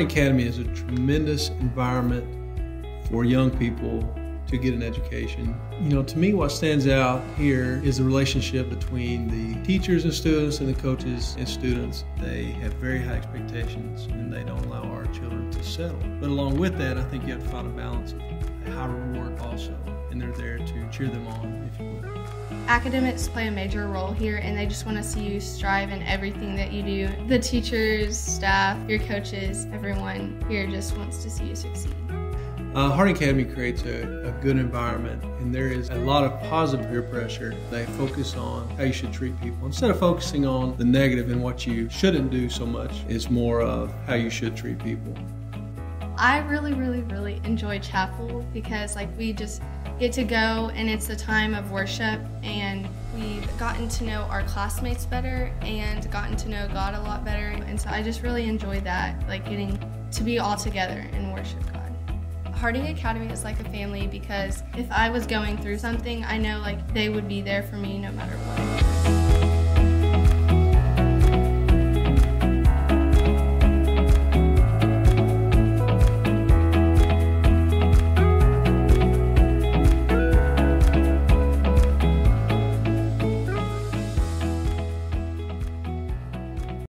Academy is a tremendous environment for young people to get an education. You know, to me, what stands out here is the relationship between the teachers and students and the coaches and students. They have very high expectations and they don't allow our children to settle. But along with that, I think you have to find a balance of high reward also, and they're there to cheer them on, if you will. Academics play a major role here and they just want to see you strive in everything that you do. The teachers, staff, your coaches, everyone here just wants to see you succeed. Uh, Harding Academy creates a, a, good environment, and there is a lot of positive peer pressure. They focus on how you should treat people. Instead of focusing on the negative and what you shouldn't do so much, it's more of how you should treat people. I really, really, really enjoy chapel because, like, we just get to go and it's a time of worship, and we've gotten to know our classmates better and gotten to know God a lot better. And so I just really enjoy that, like, getting to be all together and worship God. Harding Academy is like a family because if I was going through something, I know like they would be there for me no matter what.